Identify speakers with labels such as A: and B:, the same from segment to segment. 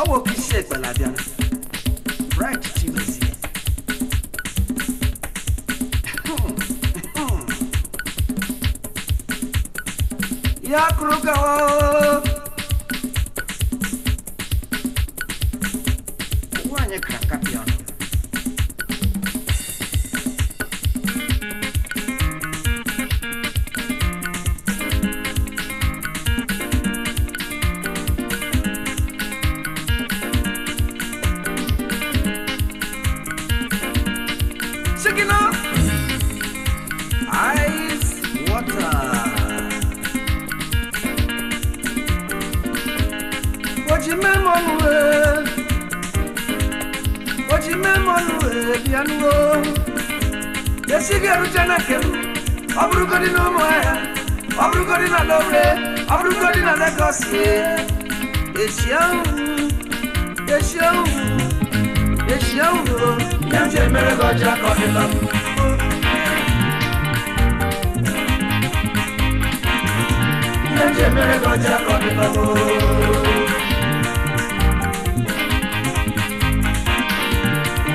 A: awo kì í ṣe ìgbàlàbí ara bright ti rẹ̀ sí. ya kurugawa o. Oh. Jota. Oji mẹ́mọ́ nu e, oji mẹ́mọ́ nu e bianu o. Yesi geru jana keru, ọbụrụ godi na ụmụ ahịa, ọbụrụ godi na Lọre, ọbụrụ godi na Legọsi. Esi ahụ, esi ahụ, esi ahụ o. Yemche mere gọja kọ ịlọ. jemere goja lori babu.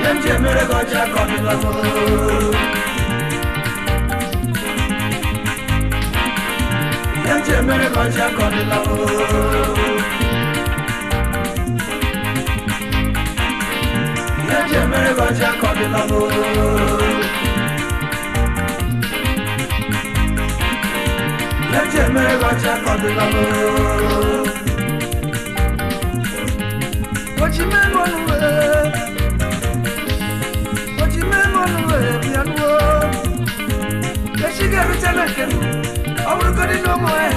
A: Yem jemere goja lori babu. Yem jemere goja lori babu. Yem jemere goja lori babu. me watch out for the love. What you mean, one way? What you mean, one way? me tell again? I will go in no more.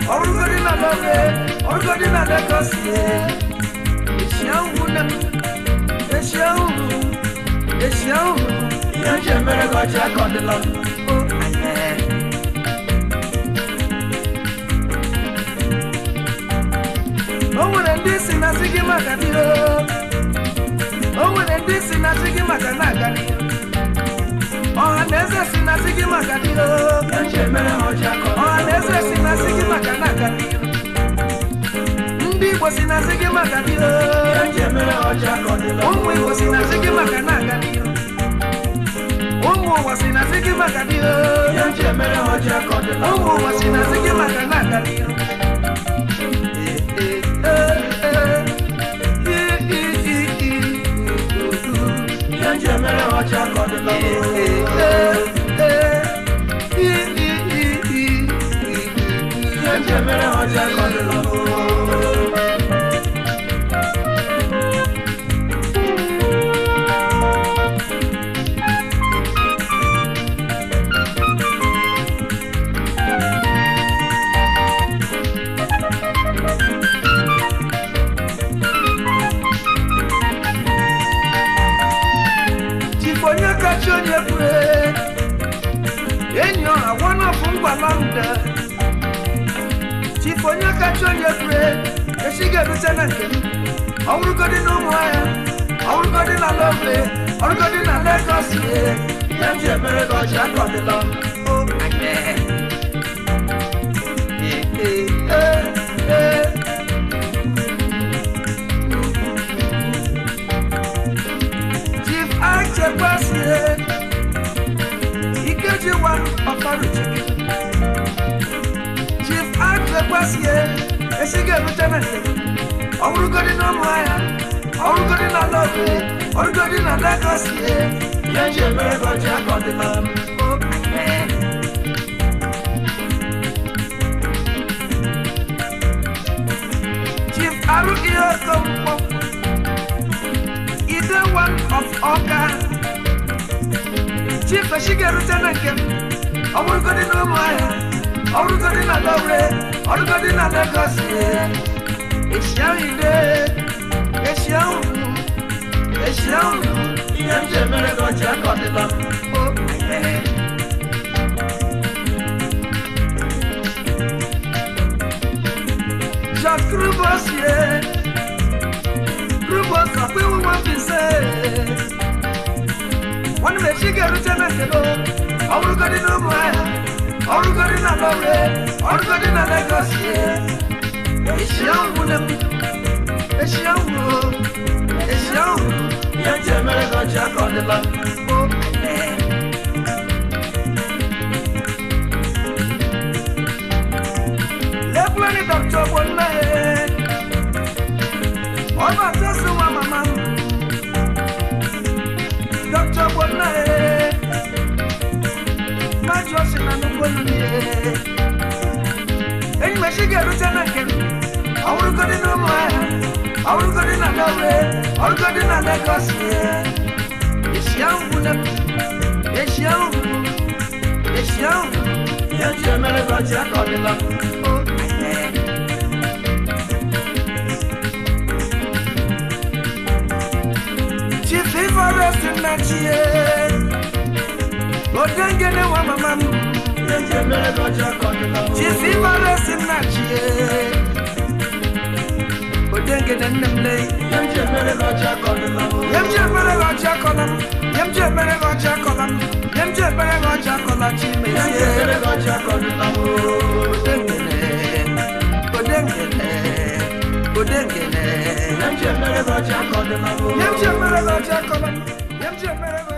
A: I will go in another way. I will go in another cause. It's young woman. It's young. It's young. You're a mere watch out the love. na sigi maka ndị o nwere ndị si na sigi maka na agarị ọha na eze si na sigi maka ndị o ọha na eze si na sigi maka na agarị ndị igbo si na sigi maka ndị o ụmụ igbo tí ó ní ebure ènìyàn àwọn náà fún gbàlá ń dẹ tifonyaka tí ó ní ebure èsì gẹ̀ẹ́dù sẹ́nà kẹ́mi ọ̀wúrúkọ́dé ní ọmọ ẹ̀ ọ̀wúrúkọ́dé nà lọ́ọ̀fẹ́ ọ̀wúrúkọ́dé nà lẹ́kọ̀ọ́sì yẹ yẹn ti ẹ̀mẹ́rẹ́ lọ́ọ̀ṣẹ́ àkọ́dé lọ. akwasie esiga enu tenese ọwụrụgodi na ụmụ ahịa ọwụrụgodi na lọbi ọrụgodi na dagosie ya ji ebere gọji akọdịla chief arụghị okomkpo ide one of ọka chief esiga erute na nke m na ụmụ ahịa orúkọ ní làdọ́gbé orúkọ ní làdọ́gọ́sì èsì àwọn ìdè èsì àwọn òun èsì àwọn òun ìyá ń jẹ mẹrẹ kan jẹ akọni lọ. Jacques Bossier, Rubo Sapi Wuwa Fise, Wanu Meshi Geru Jana Sego, Awuru Kadi Numu All going to love all going to negotiate. It's young woman, it's young woman, it's young. mesi ɔsi na nugo yie enyi mesi gɛru sɛ na kɛm ɔwurukɔ di na ɔmɔ ayɛ ɔwurukɔ di na dɔwɛ ɔwurukɔ di na lagos yɛ ehyia nhu na ehyia nhu ehyia nhu yɛn ti odengene wa mama mi. Sisi mara sinna chie. Odengene nemle. Yemche mere locha kolama. Yemche mere locha kolama. Yemche mere locha kolama. Yemche mere locha kolama chime. Yemche mere locha kolama. Odengene. Odengene. Odengene. Yemche mere locha kolama.